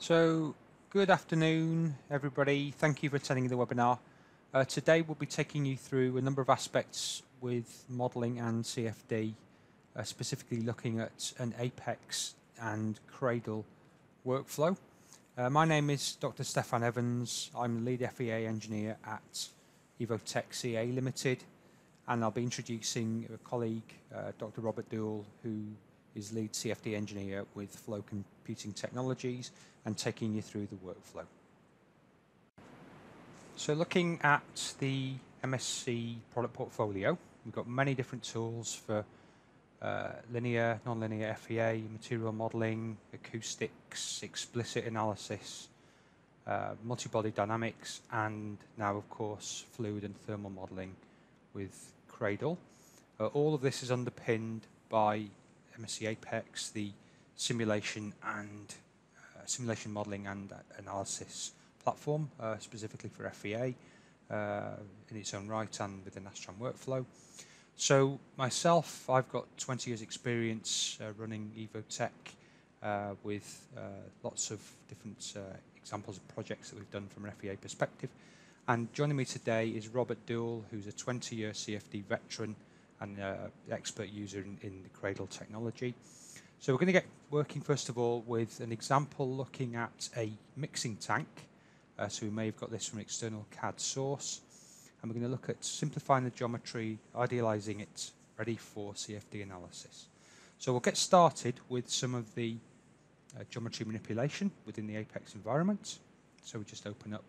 So, good afternoon, everybody. Thank you for attending the webinar. Uh, today, we'll be taking you through a number of aspects with modeling and CFD, uh, specifically looking at an Apex and Cradle workflow. Uh, my name is Dr. Steffan Evans. I'm the lead FEA engineer at Evotech CAE Limited, and I'll be introducing a colleague, uh, Dr. Robert Dul, who is lead CFD engineer with Flow Computing Technologies and taking you through the workflow. So looking at the MSC product portfolio, we've got many different tools for uh, linear, nonlinear FEA, material modeling, acoustics, explicit analysis, uh, multi-body dynamics, and now, of course, fluid and thermal modeling with Cradle. Uh, all of this is underpinned by MSC Apex, the simulation and uh, simulation modeling and analysis platform, uh, specifically for FEA uh, in its own right and with the Nastran workflow. So myself, I've got 20 years experience uh, running Evotech uh, with uh, lots of different examples of projects that we've done from an FEA perspective. And joining me today is Robert Dul, who's a 20-year CFD veteran and uh, expert user in, in, the Cradle technology. So we're going to get working first of all with an example looking at a mixing tank. Uh, so we may have got this from an external CAD source. And we're going to look at simplifying the geometry, idealizing it, ready for CFD analysis. So we'll get started with some of the uh, geometry manipulation within the Apex environment. So we just open up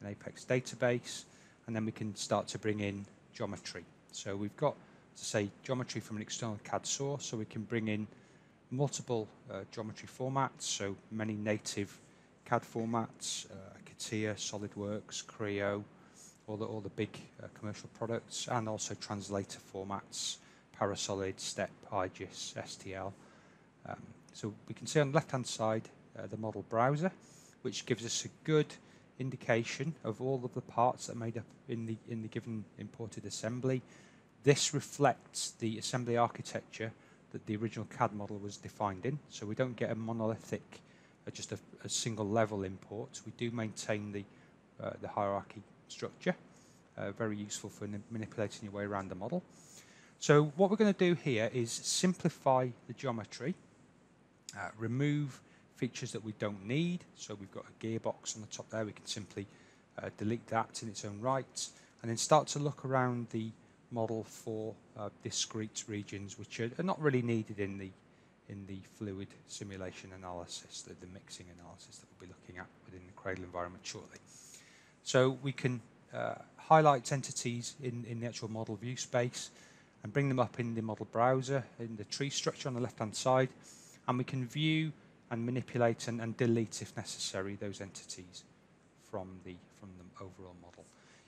an Apex database, and then we can start to bring in geometry. So we've got to say geometry from an external CAD source, so we can bring in multiple uh, geometry formats, so many native CAD formats, uh, CATIA, SolidWorks, Creo, all the, all the big uh, commercial products, and also translator formats, Parasolid, STEP, IGES, STL. Um, so we can see on the left-hand side uh, the model browser, which gives us a good indication of all of the parts that are made up in the in the given imported assembly this reflects the assembly architecture that the original CAD model was defined in. So we don't get a monolithic, uh, just a, a, single level import. We do maintain the, uh, the hierarchy structure. Uh, very useful for manipulating your way around the model. So what we're going to do here is simplify the geometry, uh, remove features that we don't need. So we've got a gearbox on the top there. We can simply uh, delete that in its own right, and then start to look around the model for uh, discrete regions which are, are, not really needed in the in the fluid simulation analysis, the, the mixing analysis that we'll be looking at within the Cradle environment shortly. So we can uh, highlight entities in, in the actual model view space and bring them up in the model browser in the tree structure on the left-hand side, and we can view and manipulate and, and delete, if necessary, those entities from the from the overall model.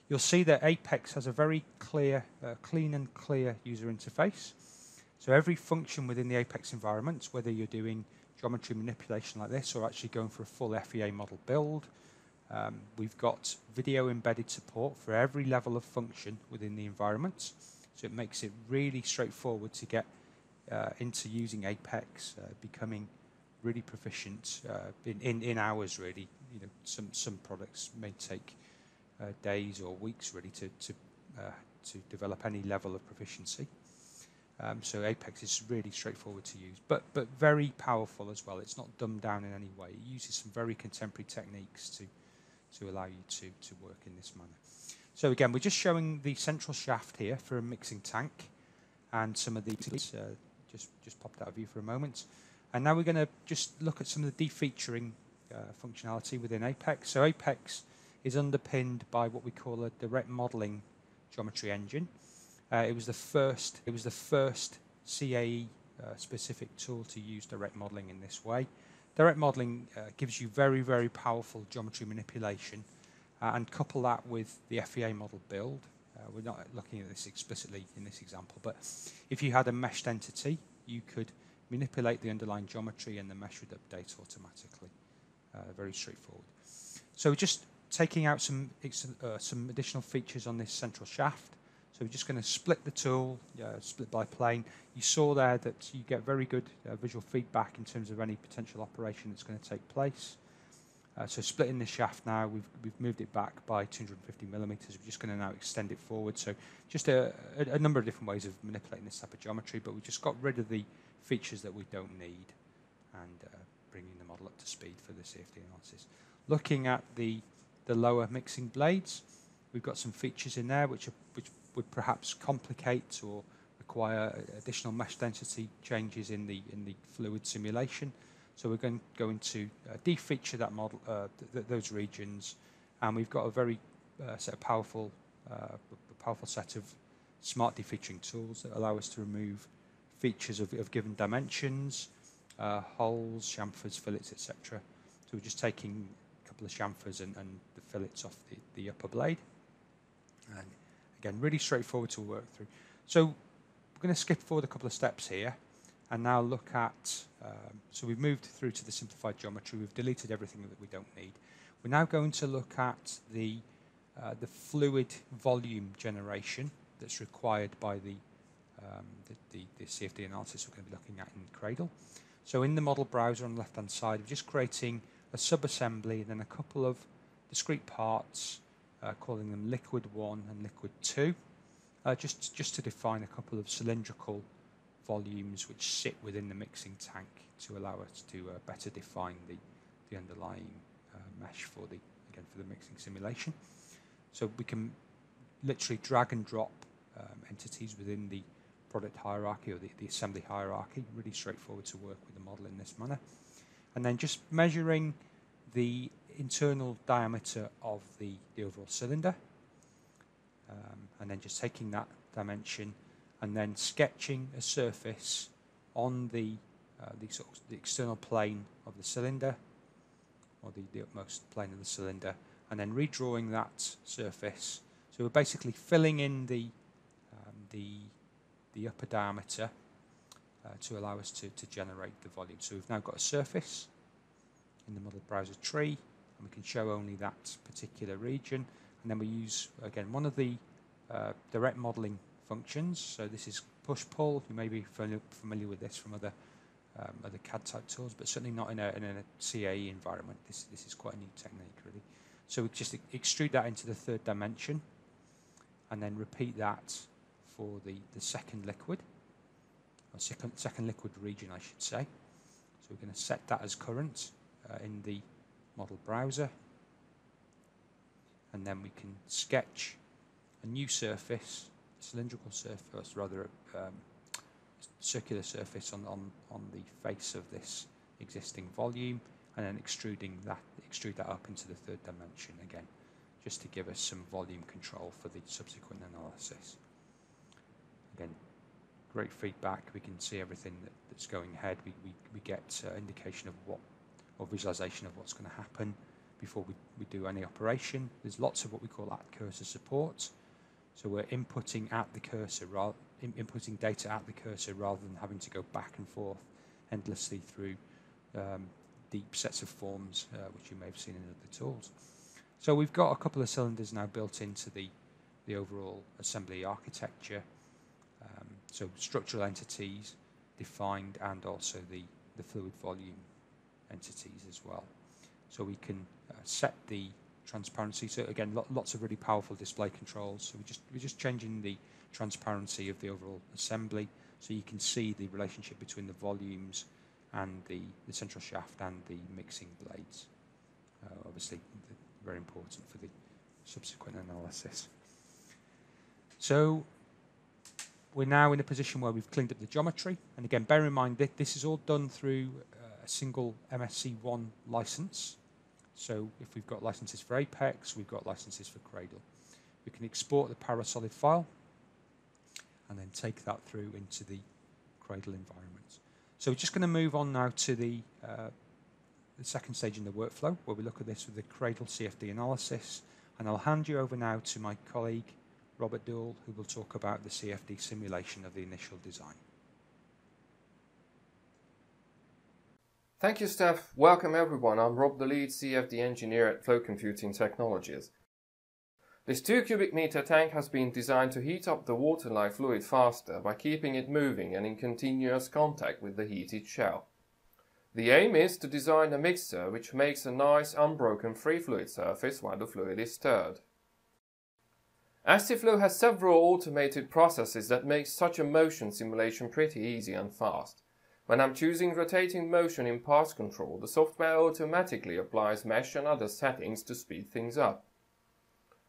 You'll see that Apex has a very clear, uh, clean and clear user interface. So every function within the Apex environment, whether you're doing geometry manipulation like this or actually going for a full FEA model build, um, we've got video embedded support for every level of function within the environment. So it makes it really straightforward to get uh, into using Apex, uh, becoming really proficient uh, in, in, in hours really. You know, some, some products may take uh, days or weeks really to to, uh, to develop any level of proficiency. Um, so Apex is really straightforward to use, but but very powerful as well. It's not dumbed down in any way. It uses some very contemporary techniques to to allow you to to work in this manner. So again, we're just showing the central shaft here for a mixing tank, and some of the uh, just just popped out of view for a moment. And now we're going to just look at some of the defeaturing uh, functionality within Apex. So Apex is underpinned by what we call a direct modeling geometry engine. Uh, it was the first. It was the first CAE uh, specific tool to use direct modeling in this way. Direct modeling uh, gives you very, very powerful geometry manipulation, uh, and couple that with the FEA model build. Uh, we're not looking at this explicitly in this example, but if you had a meshed entity, you could manipulate the underlying geometry, and the mesh would update automatically. Uh, very straightforward. So just taking out some, uh, some additional features on this central shaft. So we're just going to split the tool, uh, split by plane. You saw there that you get very good uh, visual feedback in terms of any potential operation that's going to take place. Uh, so splitting the shaft now, we've, we've moved it back by 250 millimeters. We're just going to now extend it forward. So just a, a, a, number of different ways of manipulating this type of geometry, but we just got rid of the features that we don't need and uh, bringing the model up to speed for the CFD analysis. Looking at the, the lower mixing blades, we've got some features in there which, are, which would perhaps complicate or require additional mesh density changes in the, in the fluid simulation. So we're going, going to uh, defeature that model, uh, th those regions, and we've got a very uh, set of powerful, uh, powerful set of smart defeaturing tools that allow us to remove features of, of given dimensions, uh, holes, chamfers, fillets, etc. So we're just taking couple of chamfers and, and the fillets off the, the upper blade. And again, really straightforward to work through. So we're going to skip forward a couple of steps here and now look at, um, so we've moved through to the simplified geometry, we've deleted everything that we don't need. We're now going to look at the, uh, the fluid volume generation that's required by the, um, the, the, the, CFD analysis we're going to be looking at in Cradle. So in the model browser on the left hand side, we're just creating a sub-assembly then a couple of discrete parts, uh, calling them liquid 1 and liquid 2, uh, just, just to define a couple of cylindrical volumes which sit within the mixing tank to allow us to uh, better define the, the underlying uh, mesh for the again for the mixing simulation. So we can literally drag and drop um, entities within the product hierarchy or the, the assembly hierarchy. Really straightforward to work with the model in this manner. And then just measuring the internal diameter of the, the overall cylinder um, and then just taking that dimension and then sketching a surface on the, uh, the, sort of the external plane of the cylinder or the, the utmost plane of the cylinder and then redrawing that surface. So we're basically filling in the, um, the, the upper diameter to allow us to, to generate the volume. So we've now got a surface in the model browser tree and we can show only that particular region and then we use again one of the uh, direct modeling functions. So this is push-pull. You may be familiar with this from other um, other CAD type tools, but certainly not in a, in a CAE environment. This, this is quite a new technique, really. So we just extrude that into the third dimension and then repeat that for the, the second liquid, second, second liquid region, I should say. So we're going to set that as current uh, in the model browser. And then we can sketch a new surface cylindrical surface, rather um, circular surface on, on, on the face of this existing volume and then extruding that, extrude that up into the third dimension again, just to give us some volume control for the subsequent analysis. Again, great feedback. We can see everything that, that's going ahead. We, we, we get uh, indication of what, or visualization of what's going to happen before we, we do any operation. There's lots of what we call at cursor support. So we're inputting at the cursor, rather, in, inputting data at the cursor rather than having to go back and forth endlessly through um, deep sets of forms, uh, which you may have seen in other tools. So we've got a couple of cylinders now built into the, the overall assembly architecture. So structural entities defined and also the, the fluid volume entities as well. So we can uh, set the transparency. So again, lo lots of really powerful display controls. So we just we're just changing the transparency of the overall assembly, so you can see the relationship between the volumes and the, the central shaft and the mixing blades. Uh, obviously, very important for the subsequent analysis. So we're now in a position where we've cleaned up the geometry. And again, bear in mind that this is all done through uh, a single MSC1 license. So if we've got licenses for Apex, we've got licenses for Cradle. We can export the Parasolid file and then take that through into the Cradle environment. So we're just going to move on now to the, uh, the second stage in the workflow, where we look at this with the Cradle CFD analysis. And I'll hand you over now to my colleague, Robert Dul, who will talk about the CFD simulation of the initial design. Thank you, Steff. Welcome, everyone. I'm Rob, the lead CFD engineer at Flow Computing Technologies. This 2 cubic meter tank has been designed to heat up the water-like fluid faster by keeping it moving and in continuous contact with the heated shell. The aim is to design a mixer which makes a nice unbroken free fluid surface while the fluid is stirred. Flow has several automated processes that make such a motion simulation pretty easy and fast. When I'm choosing rotating motion in path control, the software automatically applies mesh and other settings to speed things up.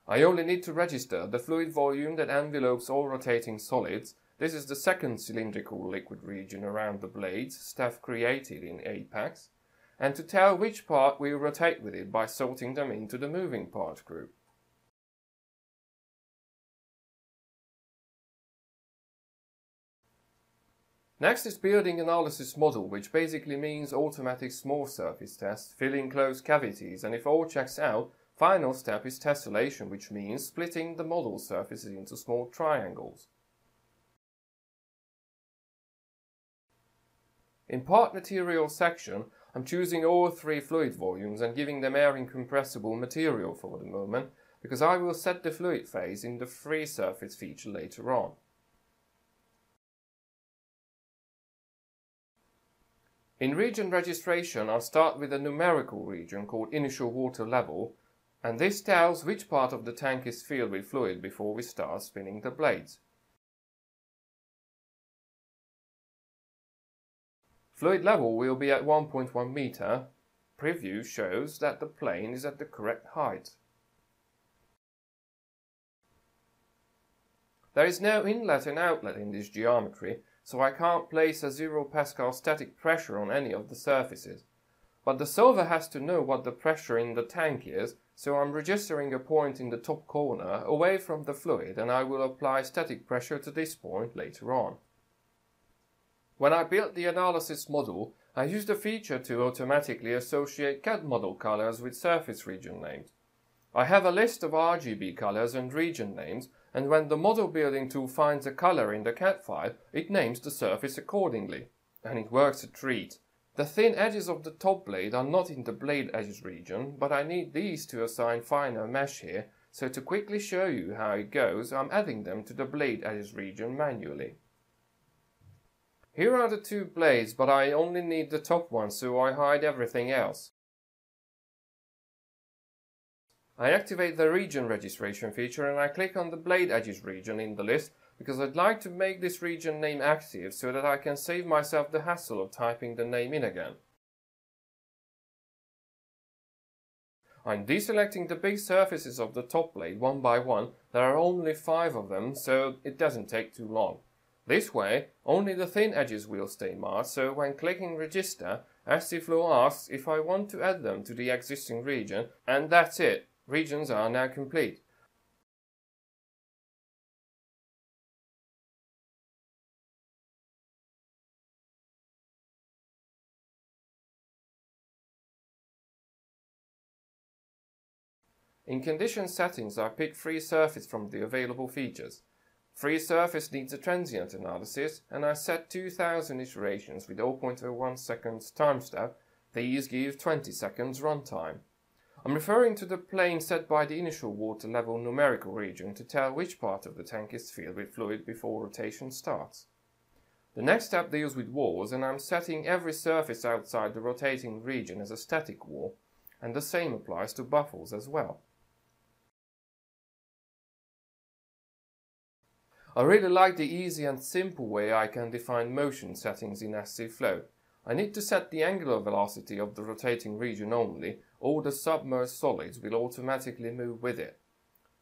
I only need to register the fluid volume that envelopes all rotating solids. This is the second cylindrical liquid region around the blades Steff created in Apex, and to tell which part will rotate with it by sorting them into the moving part group. Next is building analysis model, which basically means automatic small surface test, filling closed cavities, and if all checks out, final step is tessellation, which means splitting the model surfaces into small triangles. In part material section, I'm choosing all three fluid volumes and giving them air incompressible material for the moment, because I will set the fluid phase in the free surface feature later on. In region registration, I'll start with a numerical region called initial water level, and this tells which part of the tank is filled with fluid before we start spinning the blades. Fluid level will be at 1.1 meter. Preview shows that the plane is at the correct height. There is no inlet and outlet in this geometry, so I can't place a 0 Pascal static pressure on any of the surfaces. But the solver has to know what the pressure in the tank is, so I'm registering a point in the top corner away from the fluid and I will apply static pressure to this point later on. When I built the analysis model, I used a feature to automatically associate CAD model colors with surface region names. I have a list of RGB colors and region names and when the model building tool finds a color in the CAD file, it names the surface accordingly. And it works a treat. The thin edges of the top blade are not in the blade edges region, but I need these to assign finer mesh here, so to quickly show you how it goes, I'm adding them to the blade edges region manually. Here are the two blades, but I only need the top one, so I hide everything else. I activate the region registration feature and I click on the blade edges region in the list because I'd like to make this region name active so that I can save myself the hassle of typing the name in again. I'm deselecting the big surfaces of the top blade one by one, there are only five of them so it doesn't take too long. This way, only the thin edges will stay marked so when clicking register, SCFlow asks if I want to add them to the existing region and that's it. Regions are now complete. In condition settings, I pick free surface from the available features. Free surface needs a transient analysis, and I set 2000 iterations with 0.01 seconds time step. These give 20 seconds runtime. I'm referring to the plane set by the initial water level numerical region to tell which part of the tank is filled with fluid before rotation starts. The next step deals with walls and I'm setting every surface outside the rotating region as a static wall and the same applies to baffles as well. I really like the easy and simple way I can define motion settings in SC Flow. I need to set the angular velocity of the rotating region only, all the submerged solids will automatically move with it.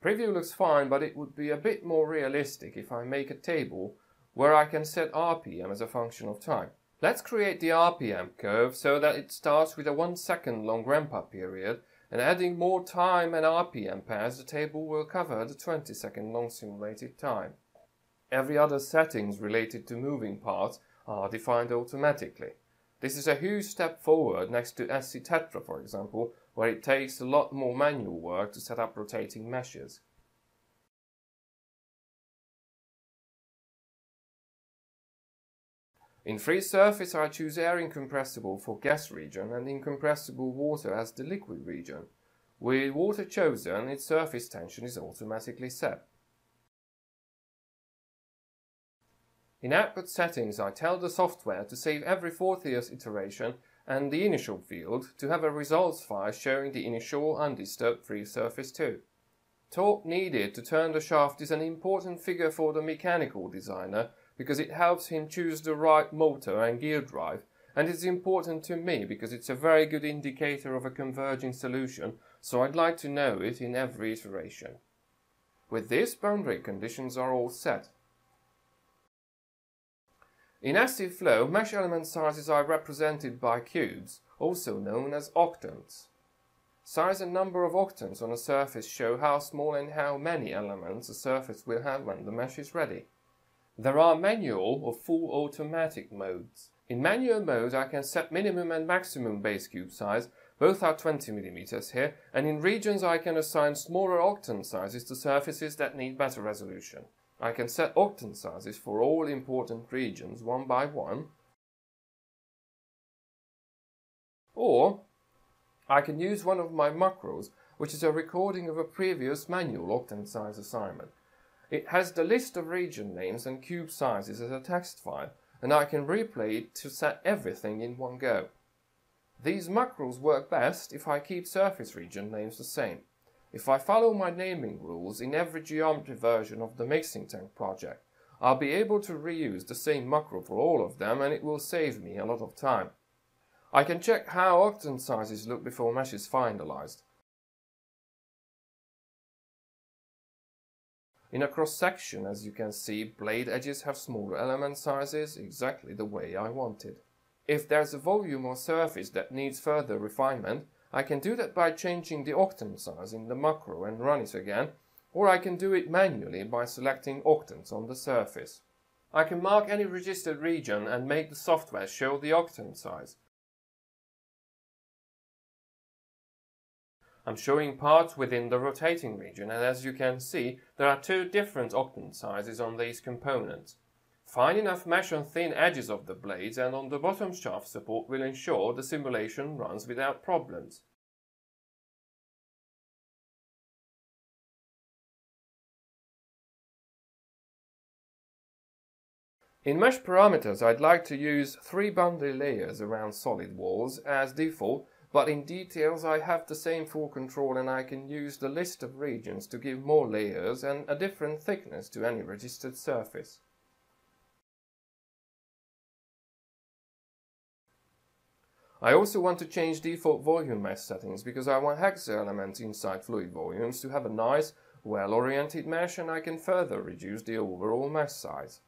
Preview looks fine, but it would be a bit more realistic if I make a table where I can set RPM as a function of time. Let's create the RPM curve so that it starts with a 1 second long ramp up period and adding more time and RPM pairs the table will cover the 20 second long simulated time. Every other settings related to moving parts are defined automatically. This is a huge step forward next to SC Tetra, for example, where it takes a lot more manual work to set up rotating meshes. In free surface I choose air incompressible for gas region and incompressible water as the liquid region. With water chosen, its surface tension is automatically set. In output settings, I tell the software to save every 40th iteration and the initial field to have a results file showing the initial undisturbed free surface too. Torque needed to turn the shaft is an important figure for the mechanical designer because it helps him choose the right motor and gear drive and it's important to me because it's a very good indicator of a converging solution so I'd like to know it in every iteration. With this, boundary conditions are all set. In SCFlow, mesh element sizes are represented by cubes, also known as octants. Size and number of octants on a surface show how small and how many elements a surface will have when the mesh is ready. There are manual or full automatic modes. In manual mode I can set minimum and maximum base cube size, both are 20mm here, and in regions I can assign smaller octant sizes to surfaces that need better resolution. I can set octant sizes for all important regions one by one, or I can use one of my macros, which is a recording of a previous manual octant size assignment. It has the list of region names and cube sizes as a text file, and I can replay it to set everything in one go. These macros work best if I keep surface region names the same. If I follow my naming rules in every geometry version of the mixing tank project, I'll be able to reuse the same macro for all of them and it will save me a lot of time. I can check how octant sizes look before mesh is finalized. In a cross section, as you can see, blade edges have smaller element sizes, exactly the way I wanted. If there's a volume or surface that needs further refinement, I can do that by changing the octant size in the macro and run it again, or I can do it manually by selecting octants on the surface. I can mark any registered region and make the software show the octant size. I'm showing parts within the rotating region and as you can see there are two different octant sizes on these components. Fine enough mesh on thin edges of the blades and on the bottom shaft support will ensure the simulation runs without problems. In mesh parameters I'd like to use three boundary layers around solid walls as default but in details I have the same full control and I can use the list of regions to give more layers and a different thickness to any registered surface. I also want to change default volume mesh settings because I want hexa elements inside fluid volumes to have a nice, well-oriented mesh and I can further reduce the overall mesh size.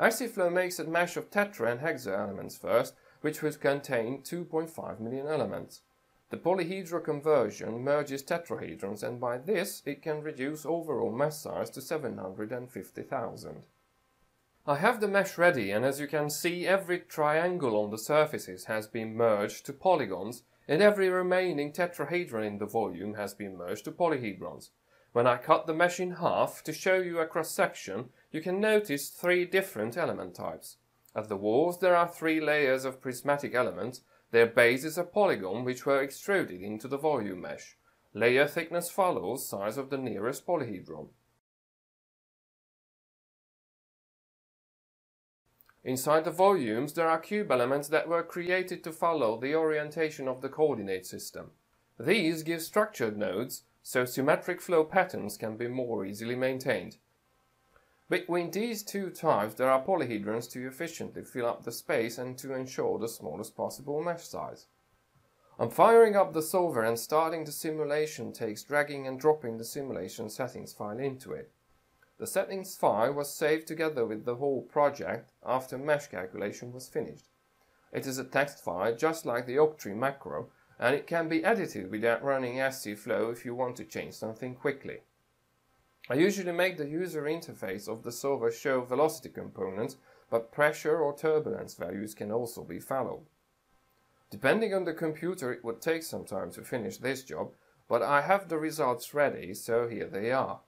SCFlow makes a mesh of tetra and hexa elements first which would contain 2.5 million elements. The polyhedra conversion merges tetrahedrons and by this it can reduce overall mesh size to 750,000. I have the mesh ready and as you can see every triangle on the surfaces has been merged to polygons and every remaining tetrahedron in the volume has been merged to polyhedrons. When I cut the mesh in half to show you a cross section, you can notice three different element types. At the walls there are three layers of prismatic elements. Their base is a polygon which were extruded into the volume mesh. Layer thickness follows size of the nearest polyhedron. Inside the volumes there are cube elements that were created to follow the orientation of the coordinate system. These give structured nodes, so symmetric flow patterns can be more easily maintained. Between these two types there are polyhedrons to efficiently fill up the space and to ensure the smallest possible mesh size. I'm firing up the solver and starting the simulation takes dragging and dropping the simulation settings file into it. The settings file was saved together with the whole project after mesh calculation was finished. It is a text file just like the Octree macro and it can be edited without running SCFlow if you want to change something quickly. I usually make the user interface of the solver show velocity components, but pressure or turbulence values can also be followed. Depending on the computer it would take some time to finish this job, but I have the results ready, so here they are.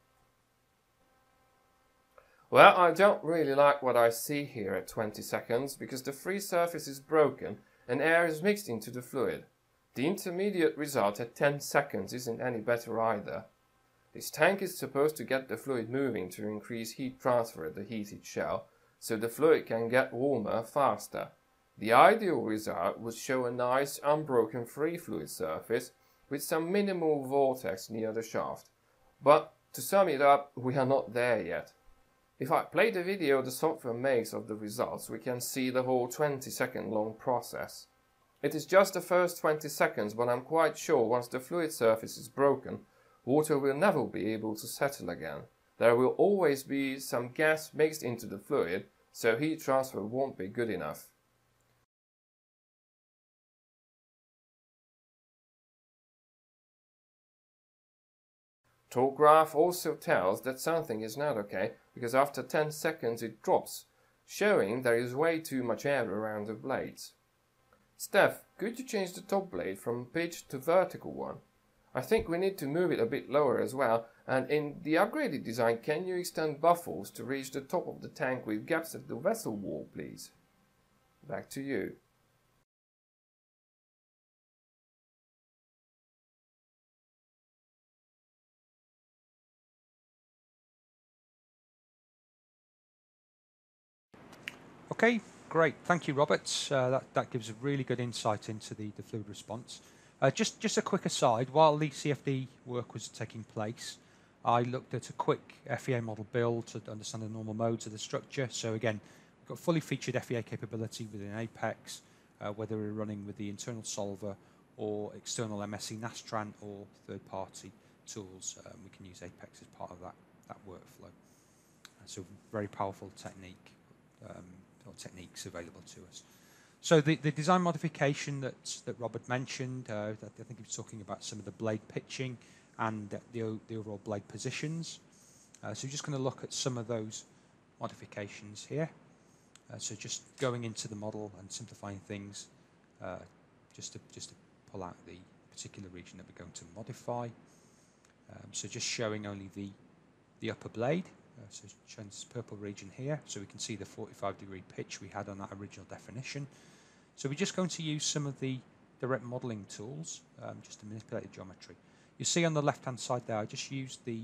Well, I don't really like what I see here at 20 seconds because the free surface is broken and air is mixed into the fluid. The intermediate result at 10 seconds isn't any better either. This tank is supposed to get the fluid moving to increase heat transfer at the heated shell, so the fluid can get warmer faster. The ideal result would show a nice unbroken free fluid surface with some minimal vortex near the shaft. But to sum it up, we are not there yet. If I play the video the software makes of the results, we can see the whole 20 second long process. It is just the first 20 seconds, but I'm quite sure once the fluid surface is broken, water will never be able to settle again. There will always be some gas mixed into the fluid, so heat transfer won't be good enough. Torque graph also tells that something is not okay because after 10 seconds it drops, showing there is way too much air around the blades. Steff, could you change the top blade from pitch to vertical one? I think we need to move it a bit lower as well, and in the upgraded design can you extend baffles to reach the top of the tank with gaps at the vessel wall please? Back to you. Okay, great. Thank you, Robert. Uh, that, that gives a really good insight into the, the fluid response. Uh, just, just a quick aside, while the CFD work was taking place, I looked at a quick FEA model build to understand the normal modes of the structure. So again, we've got fully featured FEA capability within Apex, uh, whether we're running with the internal solver or external MSC Nastran or third-party tools. Um, we can use Apex as part of that, that workflow. Uh, so very powerful technique. Um, or techniques available to us. So the, the design modification that, that Robert mentioned, uh, that I think he was talking about some of the blade pitching and the, the overall blade positions. Uh, so we're just going to look at some of those modifications here. Uh, so just going into the model and simplifying things, uh, just to just to pull out the particular region that we're going to modify. Um, so just showing only the the upper blade. Uh, so showing this purple region here, so we can see the 45 degree pitch we had on that original definition. So we're just going to use some of the direct modeling tools um, just to manipulate the geometry. You see on the left hand side there, I just used the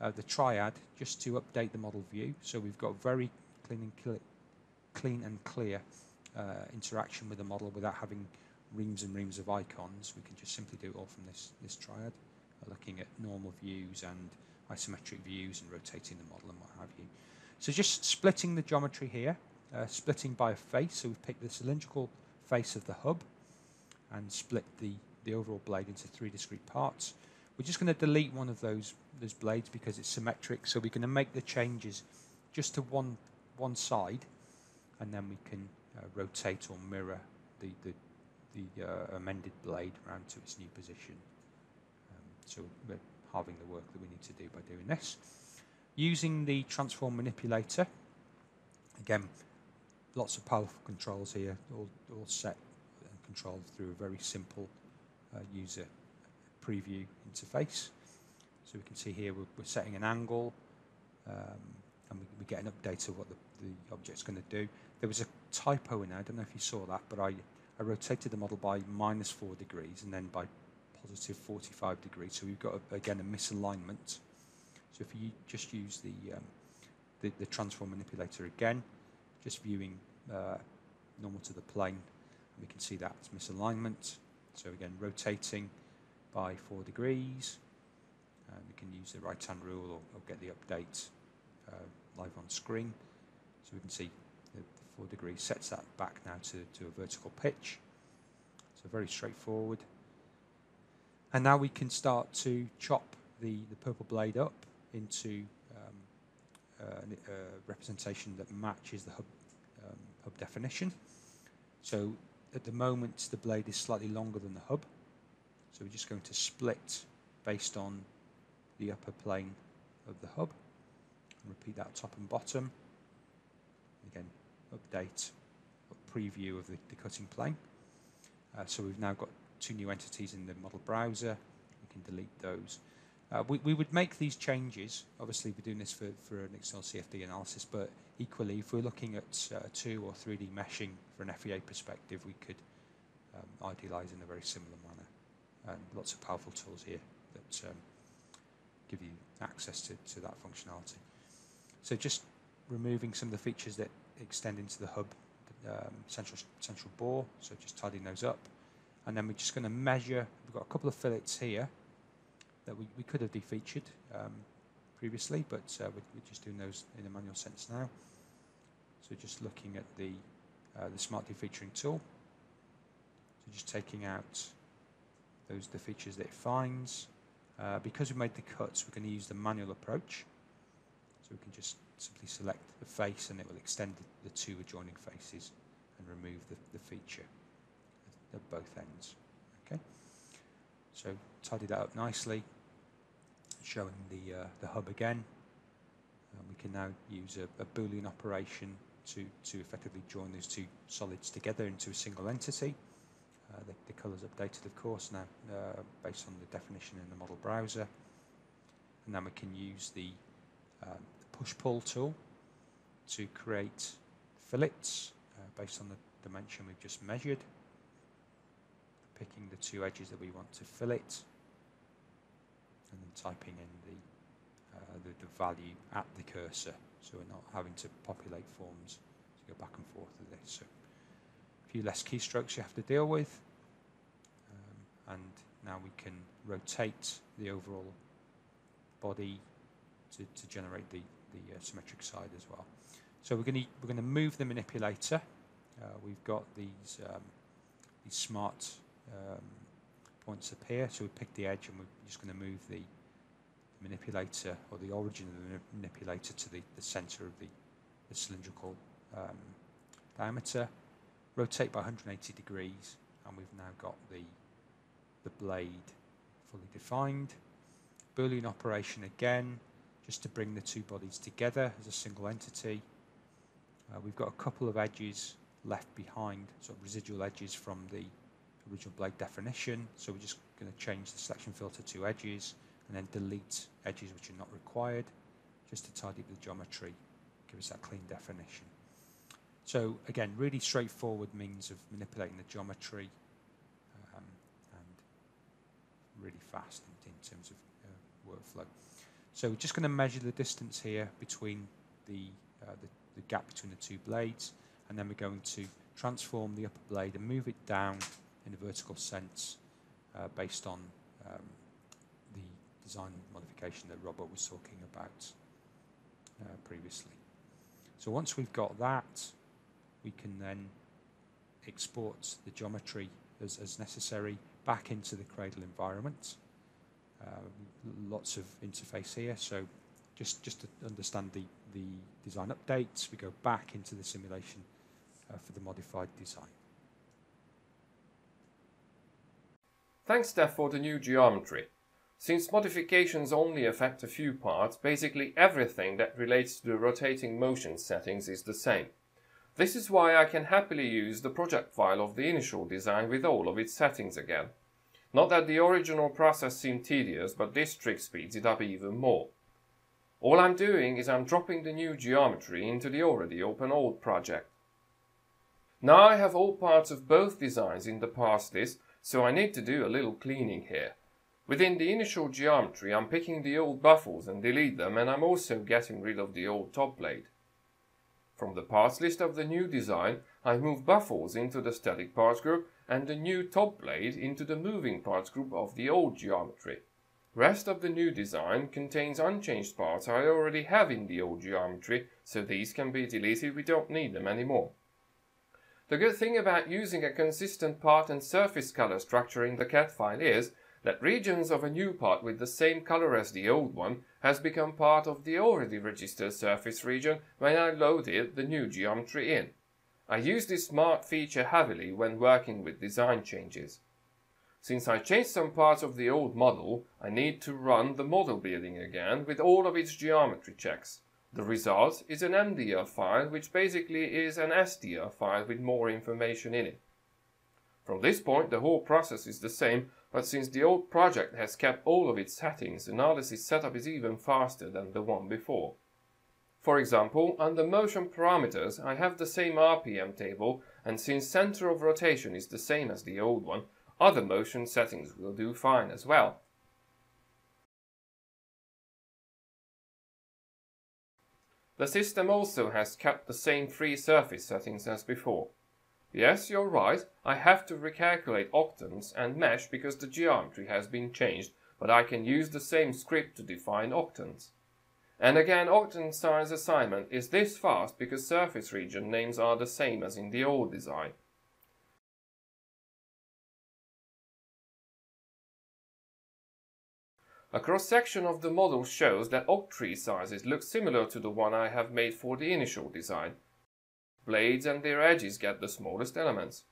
uh, the triad just to update the model view. So we've got very clean and clear, clean and clear uh, interaction with the model without having reams and reams of icons. We can just simply do it all from this, this triad, uh, looking at normal views and isometric views and rotating the model and what have you. So just splitting the geometry here, uh, splitting by a face. So we've picked the cylindrical face of the hub and split the, the overall blade into three discrete parts. We're just going to delete one of those those blades because it's symmetric. So we're going to make the changes just to one one side, and then we can uh, rotate or mirror the the, the uh, amended blade around to its new position. Um, so we're halving the work that we need to do by doing this. Using the transform manipulator, again, lots of powerful controls here, all, all set and controlled through a very simple uh, user preview interface. So we can see here we're, we're setting an angle um, and we, we, get an update of what the, the object's going to do. There was a typo in there, I don't know if you saw that, but I, I rotated the model by minus four degrees and then by positive 45 degrees. So we've got, a, again, a misalignment. So if you just use the, um, the, the, transform manipulator again, just viewing uh, normal to the plane, we can see that misalignment. So again, rotating by 4 degrees. And we can use the right-hand rule or, or, get the update uh, live on screen. So we can see the, 4 degrees sets that back now to, to a vertical pitch. So very straightforward. And now we can start to chop the, the purple blade up into uh, a representation that matches the hub, um, hub definition. So at the moment the blade is slightly longer than the hub. So we're just going to split based on the upper plane of the hub. And repeat that top and bottom. Again, update, preview of the, the cutting plane. Uh, so we've now got two new entities in the model browser. We can delete those. Uh, we, we would make these changes. Obviously, we're doing this for, for an external CFD analysis, but equally, if we're looking at uh, 2 or 3D meshing for an FEA perspective, we could um, idealize in a very similar manner. And lots of powerful tools here that um, give you access to, to that functionality. So just removing some of the features that extend into the hub, um, central central bore, so just tidying those up. And then we're just going to measure, we've got a couple of fillets here that we, we could have defeatured um, previously, but uh, we're, we're, just doing those in a manual sense now. So just looking at the, uh, the smart defeaturing tool. So just taking out those the features that it finds. Uh, because we've made the cuts, we're going to use the manual approach. So we can just simply select the face and it will extend the, the two adjoining faces and remove the, the feature at both ends. Okay, so tidy that up nicely, showing the uh, the hub again. Um, we can now use a, a boolean operation to to effectively join those two solids together into a single entity. Uh, the, the colours updated, of course, now uh, based on the definition in the model browser. And then we can use the, um, push-pull tool to create fillets uh, based on the dimension we've just measured. Picking the two edges that we want to fillet, and then typing in the, uh, the, the value at the cursor, so we're not having to populate forms to go back and forth with this. So a few less keystrokes you have to deal with. Um, and now we can rotate the overall body to, to generate the, the uh, symmetric side as well. So we're going to we're going to move the manipulator. Uh, we've got these um, these smart um, points up here. So we pick the edge and we're just going to move the manipulator or the origin of the manipulator to the, the center of the, the cylindrical um, diameter. Rotate by 180 degrees and we've now got the the blade fully defined. Boolean operation again just to bring the two bodies together as a single entity. Uh, we've got a couple of edges left behind sort of residual edges from the original blade definition so we're just going to change the selection filter to edges and then delete edges which are not required just to tidy the geometry give us that clean definition so again, really straightforward means of manipulating the geometry um, and really fast in, in terms of uh, workflow. So we're just going to measure the distance here between the, uh, the, the gap between the two blades and then we're going to transform the upper blade and move it down in a vertical sense uh, based on um, the design modification that Robert was talking about uh, previously. So once we've got that, we can then export the geometry as, as necessary back into the Cradle environment. Uh, lots of interface here, so just, just to understand the, the design updates, we go back into the simulation uh, for the modified design. Thanks Steff for the new geometry. Since modifications only affect a few parts, basically everything that relates to the rotating motion settings is the same. This is why I can happily use the project file of the initial design with all of its settings again. Not that the original process seemed tedious, but this trick speeds it up even more. All I'm doing is I'm dropping the new geometry into the already open old project. Now I have all parts of both designs in the parse list, so I need to do a little cleaning here. Within the initial geometry I'm picking the old baffles and delete them and I'm also getting rid of the old top plate. From the parts list of the new design, I move baffles into the static parts group and the new top blade into the moving parts group of the old geometry. Rest of the new design contains unchanged parts I already have in the old geometry, so these can be deleted, we don't need them anymore. The good thing about using a consistent part and surface color structure in the CAD file is that regions of a new part with the same color as the old one has become part of the already registered surface region when I loaded the new geometry in. I use this smart feature heavily when working with design changes. Since I changed some parts of the old model, I need to run the model building again with all of its geometry checks. The result is an MDR file which basically is an SDR file with more information in it. From this point the whole process is the same but since the old project has kept all of its settings, analysis setup is even faster than the one before. For example, under motion parameters, I have the same RPM table, and since center of rotation is the same as the old one, other motion settings will do fine as well. The system also has kept the same free surface settings as before. Yes, you're right, I have to recalculate octants and mesh because the geometry has been changed, but I can use the same script to define octants. And again, octant size assignment is this fast because surface region names are the same as in the old design. A cross-section of the model shows that octree sizes look similar to the one I have made for the initial design. Blades and their edges get the smallest elements.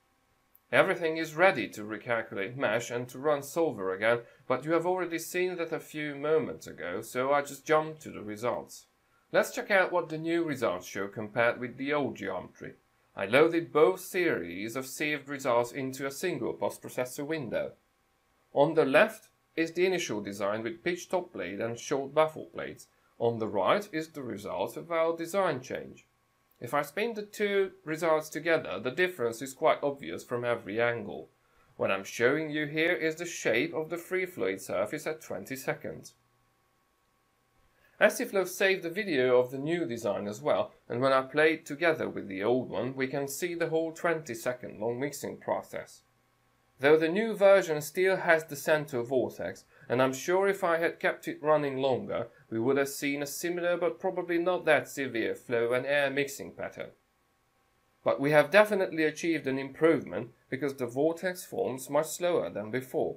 Everything is ready to recalculate mesh and to run solver again, but you have already seen that a few moments ago, so I just jump to the results. Let's check out what the new results show compared with the old geometry. I loaded both series of saved results into a single post-processor window. On the left, is the initial design with pitch top blade and short baffle plates. On the right is the result of our design change. If I spin the two results together, the difference is quite obvious from every angle. What I'm showing you here is the shape of the free fluid surface at 20 seconds. scFLOW saved the video of the new design as well, and when I play it together with the old one, we can see the whole 20 second long mixing process. Though the new version still has the center vortex, and I'm sure if I had kept it running longer, we would have seen a similar but probably not that severe flow and air mixing pattern. But we have definitely achieved an improvement because the vortex forms much slower than before.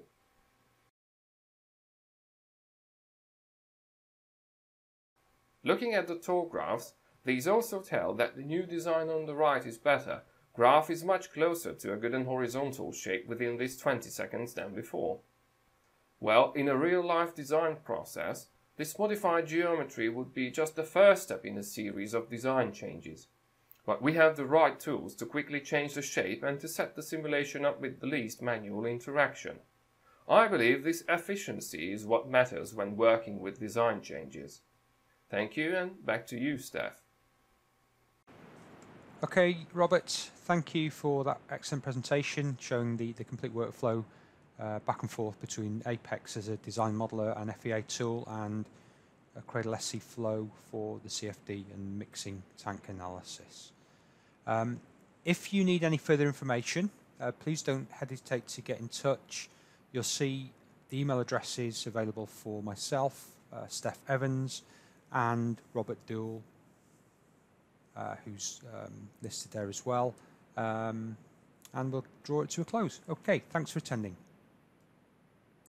Looking at the torque graphs, these also tell that the new design on the right is better graph is much closer to a good and horizontal shape within these 20 seconds than before. Well, in a real-life design process, this modified geometry would be just the first step in a series of design changes. But we have the right tools to quickly change the shape and to set the simulation up with the least manual interaction. I believe this efficiency is what matters when working with design changes. Thank you and back to you, Steff. Okay, Robert, thank you for that excellent presentation showing the, the complete workflow uh, back and forth between Apex as a design modeler and FEA tool and a Cradle scFLOW for the CFD and mixing tank analysis. Um, if you need any further information, uh, please don't hesitate to get in touch. You'll see the email addresses available for myself, uh, Steff Evans, and Robert Dul who's um, listed there as well. Um, and we'll draw it to a close. Okay, thanks for attending.